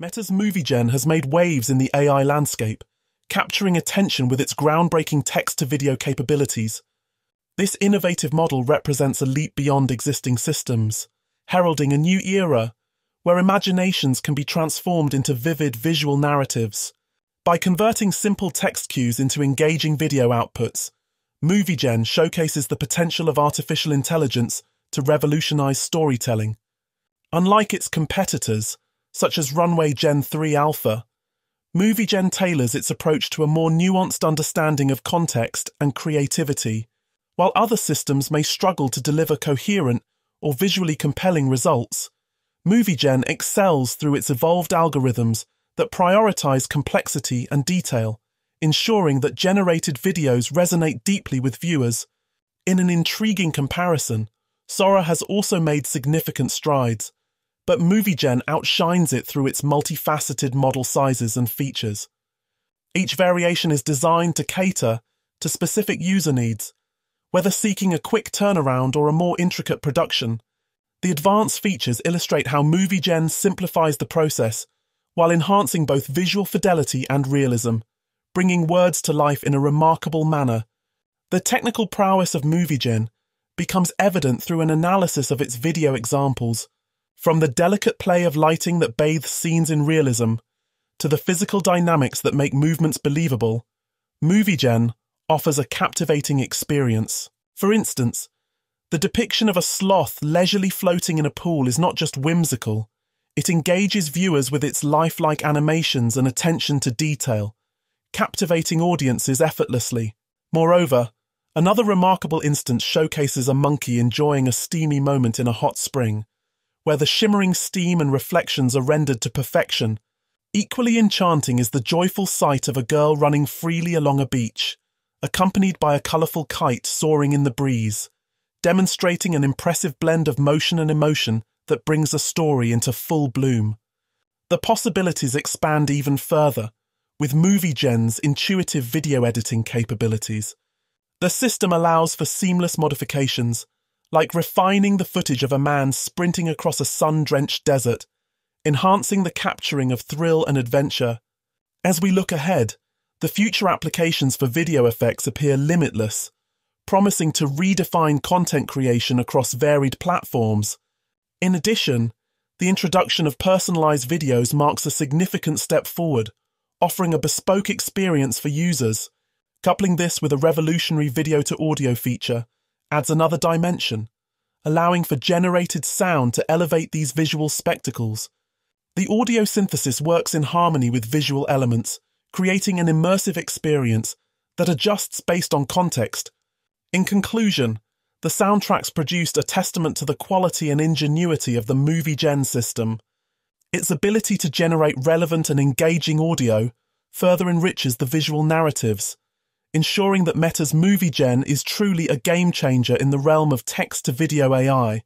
Meta's MovieGen has made waves in the AI landscape, capturing attention with its groundbreaking text-to-video capabilities. This innovative model represents a leap beyond existing systems, heralding a new era where imaginations can be transformed into vivid visual narratives. By converting simple text cues into engaging video outputs, MovieGen showcases the potential of artificial intelligence to revolutionize storytelling. Unlike its competitors, such as Runway Gen 3 Alpha, MovieGen tailors its approach to a more nuanced understanding of context and creativity, while other systems may struggle to deliver coherent or visually compelling results. MovieGen excels through its evolved algorithms that prioritize complexity and detail, ensuring that generated videos resonate deeply with viewers. In an intriguing comparison, Sora has also made significant strides, but MovieGen outshines it through its multifaceted model sizes and features. Each variation is designed to cater to specific user needs, whether seeking a quick turnaround or a more intricate production. The advanced features illustrate how MovieGen simplifies the process while enhancing both visual fidelity and realism, bringing words to life in a remarkable manner. The technical prowess of MovieGen becomes evident through an analysis of its video examples, from the delicate play of lighting that bathes scenes in realism to the physical dynamics that make movements believable. MovieGen offers a captivating experience. For instance, the depiction of a sloth leisurely floating in a pool is not just whimsical, it engages viewers with its lifelike animations and attention to detail, captivating audiences effortlessly. Moreover, another remarkable instance showcases a monkey enjoying a steamy moment in a hot spring, where the shimmering steam and reflections are rendered to perfection. Equally enchanting is the joyful sight of a girl running freely along a beach, accompanied by a colourful kite soaring in the breeze, demonstrating an impressive blend of motion and emotion that brings a story into full bloom. The possibilities expand even further with MovieGen's intuitive video editing capabilities. The system allows for seamless modifications, like refining the footage of a man sprinting across a sun drenched desert, enhancing the capturing of thrill and adventure. As we look ahead, the future applications for video effects appear limitless, promising to redefine content creation across varied platforms. In addition, the introduction of personalized videos marks a significant step forward, offering a bespoke experience for users. Coupling this with a revolutionary video to audio feature adds another dimension, allowing for generated sound to elevate these visual spectacles. The audio synthesis works in harmony with visual elements, creating an immersive experience that adjusts based on context. In conclusion, the soundtracks produced a testament to the quality and ingenuity of the movie gen system. Its ability to generate relevant and engaging audio further enriches the visual narratives, ensuring that Meta's MovieGen is truly a game changer in the realm of text to video AI.